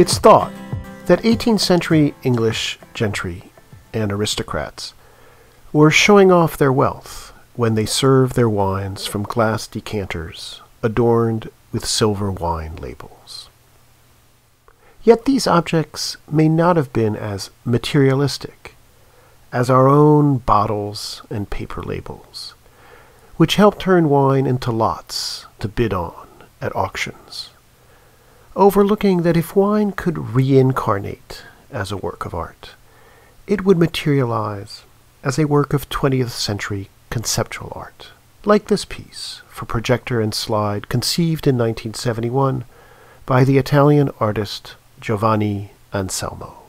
It's thought that 18th century English gentry and aristocrats were showing off their wealth when they served their wines from glass decanters adorned with silver wine labels. Yet these objects may not have been as materialistic as our own bottles and paper labels, which help turn wine into lots to bid on at auctions, overlooking that if wine could reincarnate as a work of art, it would materialize as a work of 20th century conceptual art, like this piece for projector and slide conceived in 1971 by the Italian artist Giovanni Anselmo,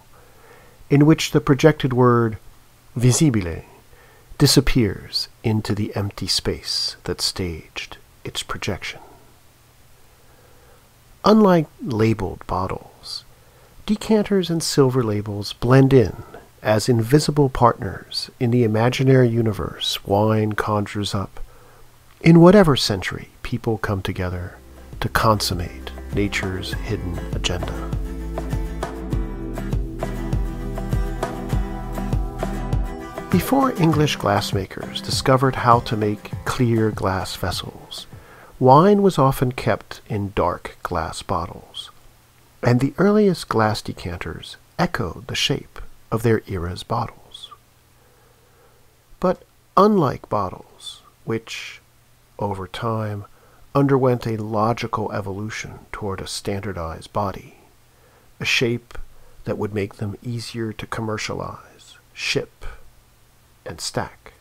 in which the projected word visibile disappears into the empty space that staged its projection. Unlike labeled bottles, decanters and silver labels blend in as invisible partners in the imaginary universe wine conjures up in whatever century people come together to consummate nature's hidden agenda. Before English glassmakers discovered how to make clear glass vessels, wine was often kept in dark glass bottles, and the earliest glass decanters echoed the shape of their era's bottles. But unlike bottles, which, over time, underwent a logical evolution toward a standardized body, a shape that would make them easier to commercialize, ship, and stack.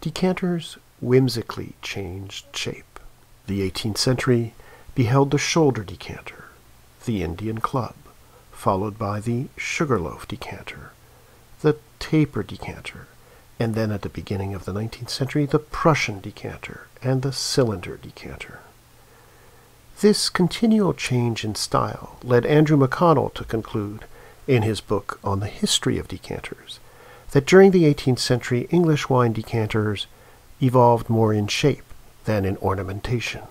Decanters whimsically changed shape. The 18th century beheld the shoulder decanter, the Indian club, followed by the sugarloaf decanter, the taper decanter, and then at the beginning of the 19th century, the Prussian decanter and the cylinder decanter. This continual change in style led Andrew McConnell to conclude, in his book on the history of decanters, that during the 18th century English wine decanters evolved more in shape than in ornamentation.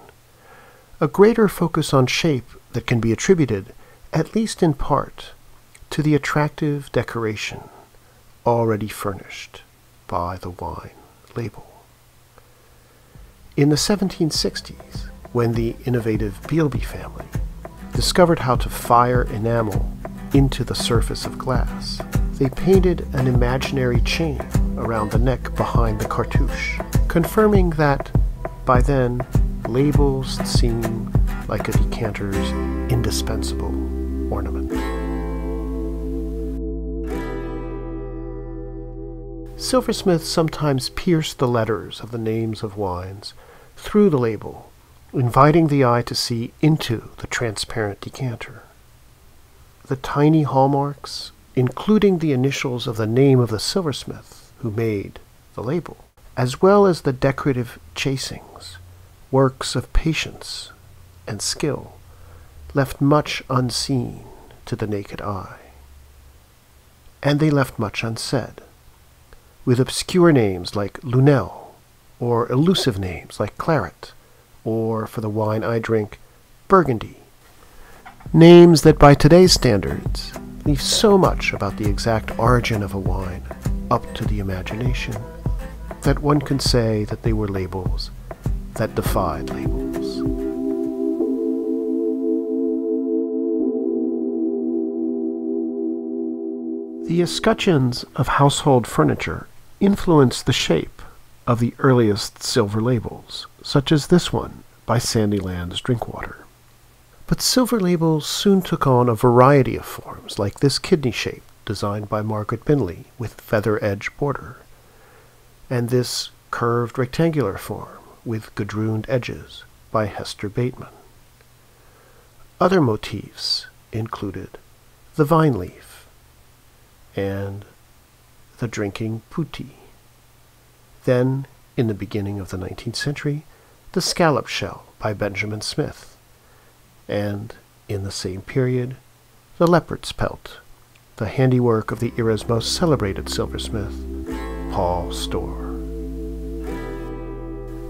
A greater focus on shape that can be attributed at least in part, to the attractive decoration already furnished by the wine label. In the 1760s, when the innovative Beilby family discovered how to fire enamel into the surface of glass, they painted an imaginary chain around the neck behind the cartouche, confirming that, by then, labels seem like a decanter's indispensable ornament. Silversmiths sometimes pierce the letters of the names of wines through the label, inviting the eye to see into the transparent decanter. The tiny hallmarks, including the initials of the name of the silversmith who made the label, as well as the decorative chasings, works of patience and skill, left much unseen to the naked eye. And they left much unsaid, with obscure names like Lunel, or elusive names like Claret, or, for the wine I drink, Burgundy. Names that by today's standards leave so much about the exact origin of a wine up to the imagination that one can say that they were labels that defied labels. The escutcheons of household furniture influenced the shape of the earliest silver labels, such as this one by Sandylands Drinkwater. But silver labels soon took on a variety of forms, like this kidney shape designed by Margaret Binley with feather edge border, and this curved rectangular form with gadrooned edges by Hester Bateman. Other motifs included the vine leaf, and the drinking putti. Then, in the beginning of the 19th century, the scallop shell by Benjamin Smith, and, in the same period, the leopard's pelt, the handiwork of the era's most celebrated silversmith, Paul Storr.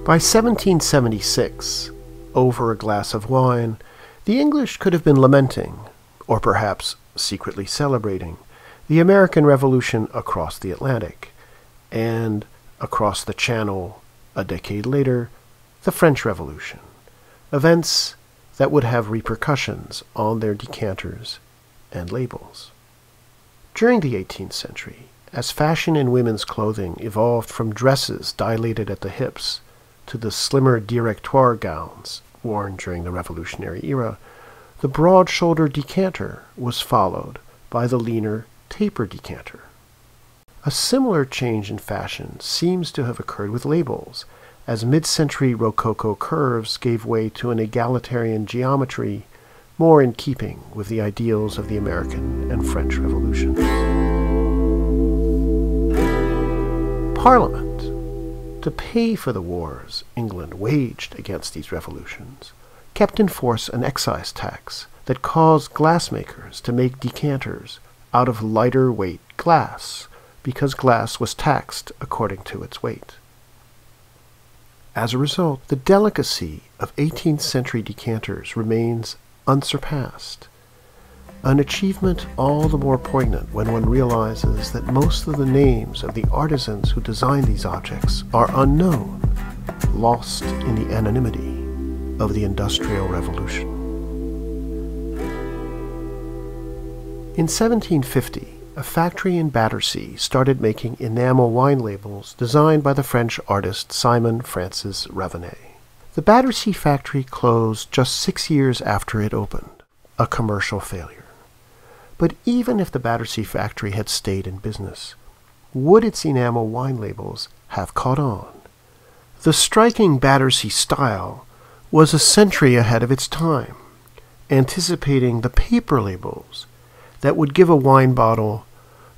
By 1776, over a glass of wine, the English could have been lamenting or perhaps secretly celebrating, the American Revolution across the Atlantic, and across the Channel a decade later, the French Revolution, events that would have repercussions on their decanters and labels. During the 18th century, as fashion in women's clothing evolved from dresses dilated at the hips to the slimmer directoire gowns worn during the Revolutionary era, the broad-shouldered decanter was followed by the leaner taper decanter. A similar change in fashion seems to have occurred with labels, as mid-century Rococo curves gave way to an egalitarian geometry more in keeping with the ideals of the American and French revolutions. Parliament, to pay for the wars England waged against these revolutions, kept in force an excise tax that caused glassmakers to make decanters out of lighter weight glass because glass was taxed according to its weight. As a result, the delicacy of 18th century decanters remains unsurpassed, an achievement all the more poignant when one realizes that most of the names of the artisans who designed these objects are unknown, lost in the anonymity of the Industrial Revolution. In 1750, a factory in Battersea started making enamel wine labels designed by the French artist Simon Francis Ravenet. The Battersea factory closed just six years after it opened, a commercial failure. But even if the Battersea factory had stayed in business, would its enamel wine labels have caught on? The striking Battersea style was a century ahead of its time, anticipating the paper labels that would give a wine bottle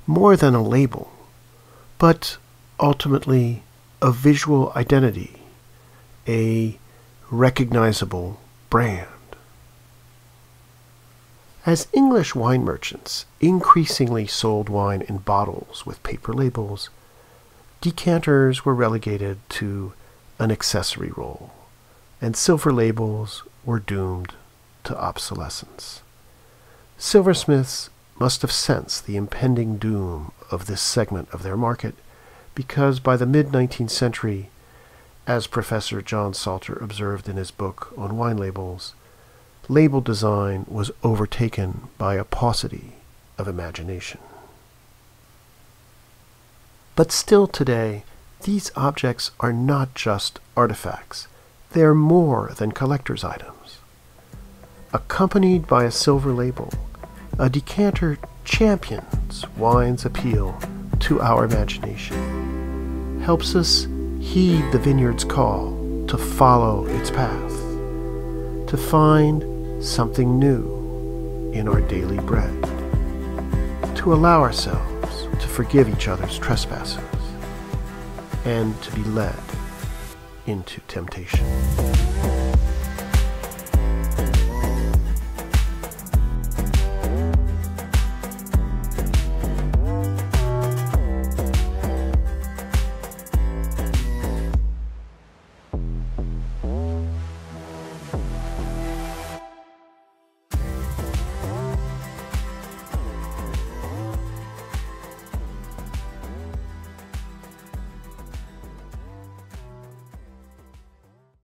more than a label, but ultimately a visual identity, a recognizable brand. As English wine merchants increasingly sold wine in bottles with paper labels, decanters were relegated to an accessory role, and silver labels were doomed to obsolescence. Silversmiths must have sensed the impending doom of this segment of their market because by the mid 19th century, as Professor John Salter observed in his book on wine labels, label design was overtaken by a paucity of imagination. But still today, these objects are not just artifacts. They are more than collector's items. Accompanied by a silver label, a decanter champions wine's appeal to our imagination, helps us heed the vineyard's call to follow its path, to find something new in our daily bread, to allow ourselves to forgive each other's trespasses, and to be led into temptation.